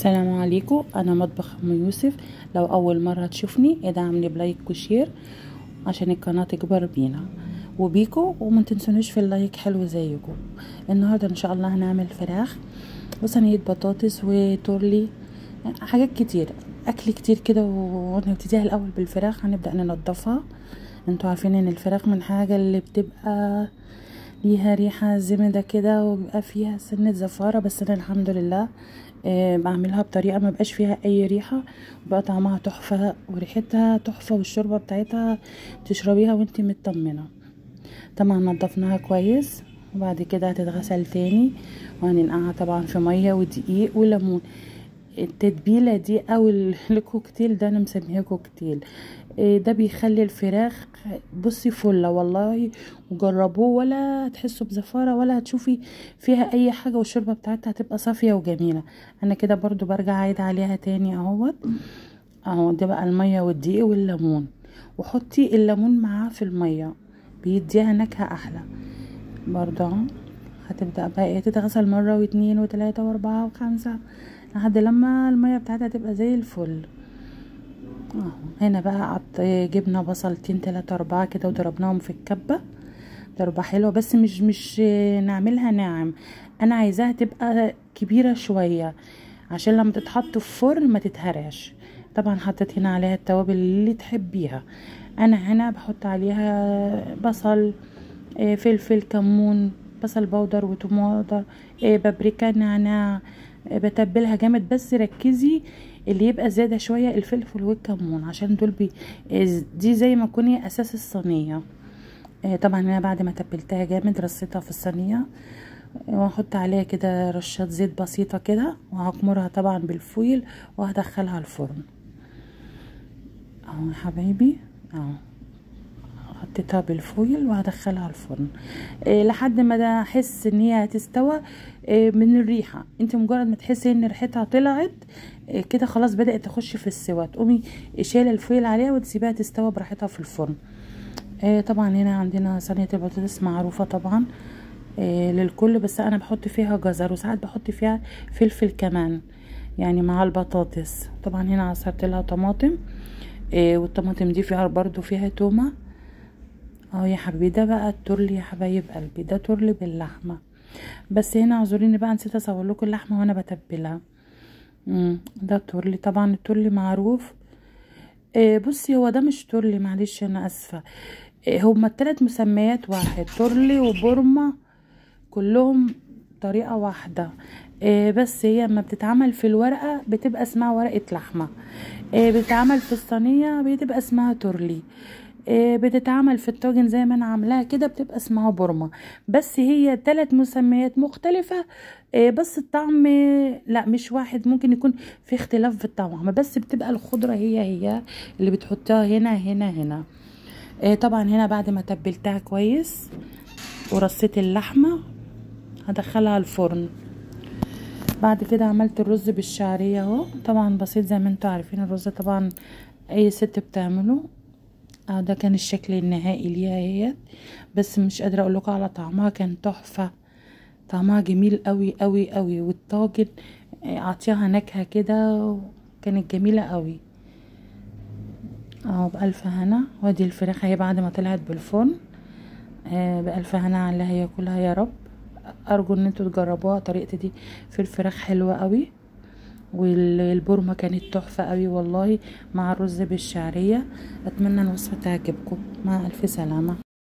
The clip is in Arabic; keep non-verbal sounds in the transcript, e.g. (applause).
السلام عليكم. أنا مطبخ أم يوسف. لو أول مرة تشوفني ادعمني ب like و share عشان القناة تكبر بينا. وبيكوا وما تنسونيش في ال like حلو زيكم النهارده إن شاء الله هنعمل فراخ وصينية بطاطس وتورلي. حاجات كتير أكل كتير كده ونبتديها الأول بالفراخ. هنبدأ ننضفها. أنتوا عارفين إن الفراخ من الحاجة اللي بتبقى ليها ريحة زنخة كده وبيبقى فيها سنة زفارة بس أنا الحمد لله آه بعملها بطريقة ما بقاش فيها أي ريحة وبقى طعمها تحفة وريحتها تحفة والشوربة بتاعتها تشربيها وانتي مطمنة. طبعا نضفناها كويس وبعد كده هتتغسل تاني وهننقعها طبعا في مية ودقيق وليمون. التتبيلة دي أو (laughs) الكوكتيل ده أنا مسميه كوكتيل. ده بيخلي الفراخ بصي فلة والله وجربوه ولا هتحسوا بزفارة ولا هتشوفي فيها أي حاجة والشوربة بتاعتها هتبقى صافية وجميلة. أنا كده برضو برجع عيد عليها تاني أهوت. أهو ده بقى المية والدقيق والليمون. وحطي الليمون معاه في المية بيديها نكهة أحلى. برضو هتبدأ بقى إيه تتغسل مرة واتنين وتلاتة واربعة وخمسة لحد لما المية بتاعتها تبقى زي الفل. اهو هنا بقى قط جبنا بصلتين تلاتة أربعة كده وضربناهم في الكبة. ضربة حلوة بس مش مش نعملها ناعم. أنا عايزاها تبقى كبيرة شوية عشان لما تتحط في فرن ما تتهرش طبعا حطيت هنا عليها التوابل اللي تحبيها. أنا هنا بحط عليها بصل فلفل كمون بصل بودر وطماطم بابريكا نعناع بتبلها جامد. بس ركزي اللي يبقى زياده شوية الفلفل والكمون عشان دول بي دي زي ما تكوني أساس الصينية. طبعا أنا بعد ما تبلتها جامد رصيتها في الصينية. وهحط عليها كده رشات زيت بسيطة كده وهكمرها طبعا بال foil وهدخلها الفرن. أهو يا حبايبي. أهو. حطيتها بال foil وهدخلها الفرن. إيه لحد ما احس إن هي هتستوى إيه من الريحة. أنت مجرد ما تحسي إن ريحتها طلعت إيه كده خلاص بدأت تخش في السوا تقومي شايله الفويل عليها وتسيبيها تستوى براحتها في الفرن. إيه طبعا هنا عندنا صينية البطاطس معروفة طبعا إيه للكل بس أنا بحط فيها جزر وساعات بحط فيها فلفل كمان يعني مع البطاطس. طبعا هنا عصرت لها طماطم إيه والطماطم دي فيها برضو فيها تومة. آه يا حبيبي ده بقى التورلي يا حبايب قلبي ده تورلي باللحمة. بس هنا اعذريني بقى نسيت اصور لكم اللحمة وأنا بتبلها. ده التورلي طبعا التورلي معروف. إيه بصي هو ده مش تورلي معلش أنا آسفة. إيه هما التلات مسميات واحد تورلي وبورما كلهم طريقة واحدة. إيه بس هي لما بتتعمل في الورقة بتبقى اسمها ورقة لحمة. إيه بتتعمل في الصينية بتبقى اسمها تورلي بتتعمل في الطاجن زي ما أنا عاملاها كده بتبقى اسمها بورما. بس هي ثلاث مسميات مختلفة بس الطعم لا مش واحد ممكن يكون في اختلاف في الطعم بس بتبقى الخضرة هي هي اللي بتحطها هنا هنا هنا. طبعا هنا بعد ما تبلتها كويس ورصيت اللحمة هدخلها الفرن. بعد كده عملت الرز بالشعرية أهو. طبعا بسيط زي ما أنتوا عارفين الرز طبعا أي ست بتعمله. آه ده كان الشكل النهائي ليها هي بس مش قادرة أقول لكم على طعمها. كان تحفة. طعمها جميل قوي قوي قوي والطاجن اعطيها نكهة كده كانت جميلة قوي اهو بألف هنا. وادي الفراخ اهي بعد ما طلعت بالفرن. آه بألف هنا على هي كلها يا رب. أرجو إن أنتوا تجربوها. طريقتي دي في الفراخ حلوة قوي والبورمه كانت تحفة قوي والله مع الرز بالشعرية. أتمنى الوصفه تعجبكم. مع ألف سلامة.